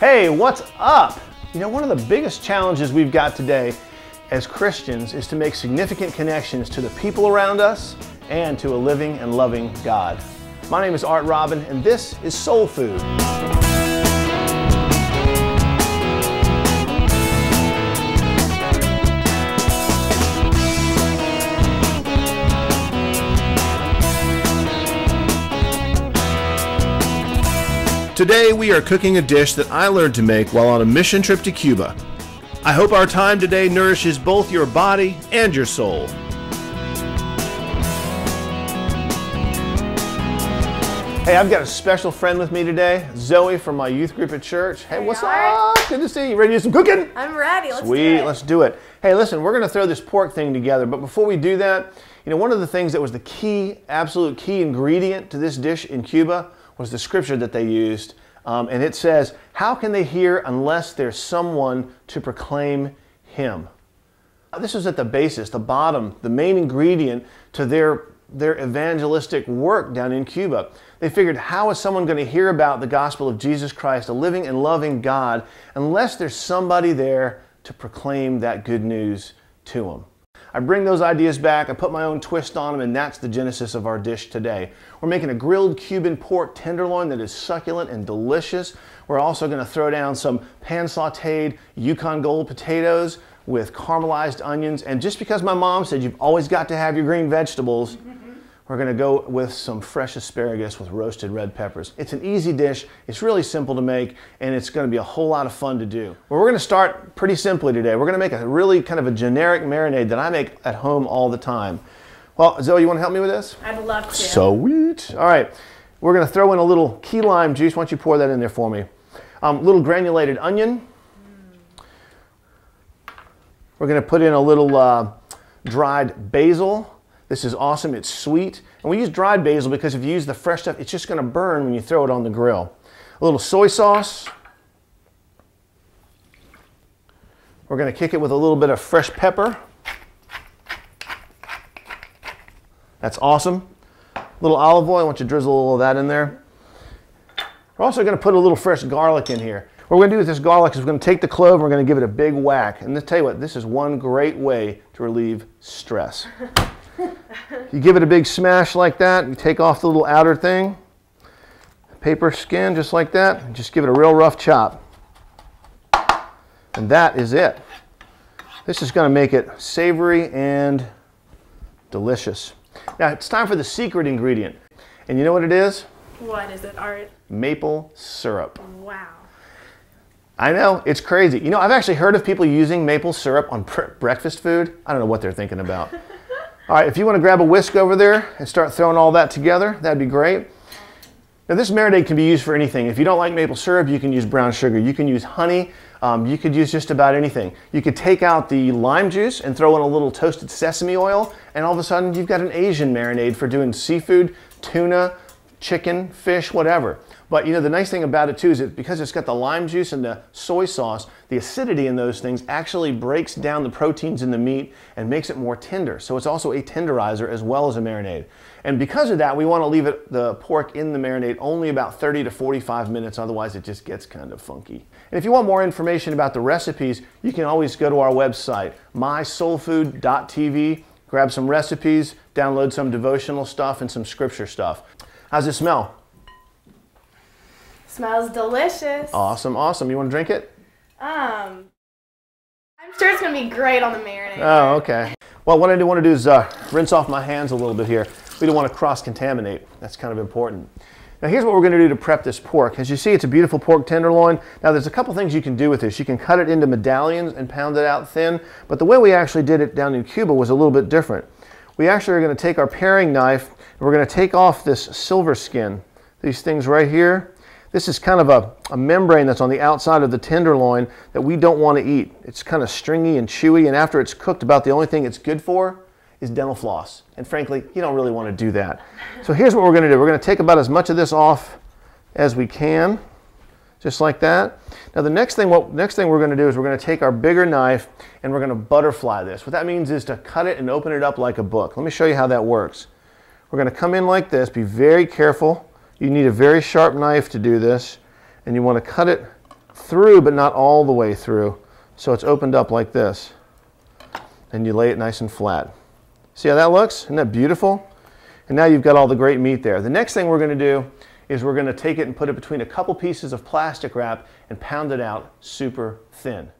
Hey, what's up? You know, one of the biggest challenges we've got today as Christians is to make significant connections to the people around us and to a living and loving God. My name is Art Robin, and this is Soul Food. Today we are cooking a dish that I learned to make while on a mission trip to Cuba. I hope our time today nourishes both your body and your soul. Hey, I've got a special friend with me today, Zoe from my youth group at church. Hey, what's up? Good to see you. Ready to do some cooking? I'm ready. Let's Sweet, do it. let's do it. Hey, listen, we're going to throw this pork thing together, but before we do that, you know, one of the things that was the key, absolute key ingredient to this dish in Cuba was the scripture that they used. Um, and it says, How can they hear unless there's someone to proclaim him? This was at the basis, the bottom, the main ingredient to their, their evangelistic work down in Cuba. They figured, how is someone going to hear about the gospel of Jesus Christ, a living and loving God, unless there's somebody there to proclaim that good news to them? I bring those ideas back, I put my own twist on them, and that's the genesis of our dish today. We're making a grilled Cuban pork tenderloin that is succulent and delicious. We're also going to throw down some pan sauteed Yukon Gold potatoes with caramelized onions. And just because my mom said you've always got to have your green vegetables, we're going to go with some fresh asparagus with roasted red peppers. It's an easy dish, it's really simple to make, and it's going to be a whole lot of fun to do. Well, we're going to start pretty simply today. We're going to make a really kind of a generic marinade that I make at home all the time. Well, Zoe, you want to help me with this? I'd love to. Sweet. All right, we're going to throw in a little key lime juice. Why don't you pour that in there for me? Um, little granulated onion. We're going to put in a little uh, dried basil. This is awesome. It's sweet. And we use dried basil because if you use the fresh stuff, it's just going to burn when you throw it on the grill. A little soy sauce. We're going to kick it with a little bit of fresh pepper. That's awesome. A little olive oil. I want you to drizzle a little of that in there. We're also going to put a little fresh garlic in here. What we're going to do with this garlic is we're going to take the clove and we're going to give it a big whack. And let's tell you what, this is one great way to relieve stress. you give it a big smash like that, you take off the little outer thing, paper skin just like that, and just give it a real rough chop. And that is it. This is going to make it savory and delicious. Now it's time for the secret ingredient. And you know what it is? What is it, Art? Maple syrup. Wow. I know, it's crazy. You know, I've actually heard of people using maple syrup on bre- breakfast food. I don't know what they're thinking about. all right, if you want to grab a whisk over there and start throwing all that together, that'd be great. Now, this marinade can be used for anything. If you don't like maple syrup, you can use brown sugar. You can use honey. Um, you could use just about anything. You could take out the lime juice and throw in a little toasted sesame oil, and all of a sudden you've got an Asian marinade for doing seafood, tuna, chicken, fish, whatever. But you know, the nice thing about it too is because it's got the lime juice and the soy sauce, the acidity in those things actually breaks down the proteins in the meat and makes it more tender. So it's also a tenderizer as well as a marinade. And because of that, we want to leave it, the pork in the marinade only about 30 to 45 minutes, otherwise it just gets kind of funky. And if you want more information about the recipes, you can always go to our website, mysoulfood.tv, grab some recipes, download some devotional stuff and some scripture stuff. How's it smell? Smells delicious. Awesome, awesome. You want to drink it? Um, I'm sure it's gonna be great on the marinade. Oh, okay. Well, what I do want to do is uh, rinse off my hands a little bit here. We don't want to cross-contaminate. That's kind of important. Now, here's what we're going to do to prep this pork. As you see, it's a beautiful pork tenderloin. Now, there's a couple things you can do with this. You can cut it into medallions and pound it out thin, but the way we actually did it down in Cuba was a little bit different. We actually are going to take our paring knife and we're going to take off this silver skin, these things right here. This is kind of a, a membrane that's on the outside of the tenderloin that we don't want to eat. It's kind of stringy and chewy, and after it's cooked, about the only thing it's good for is dental floss. And frankly, you don't really want to do that. So here's what we're going to do. We're going to take about as much of this off as we can, just like that. Now the next thing, what next thing we're going to do is we're going to take our bigger knife and we're going to butterfly this. What that means is to cut it and open it up like a book. Let me show you how that works. We're going to come in like this. Be very careful. You need a very sharp knife to do this, and you want to cut it through, but not all the way through. So it's opened up like this. And you lay it nice and flat. See how that looks? Isn't that beautiful? And now you've got all the great meat there. The next thing we're going to do is we're going to take it and put it between a couple pieces of plastic wrap and pound it out super thin.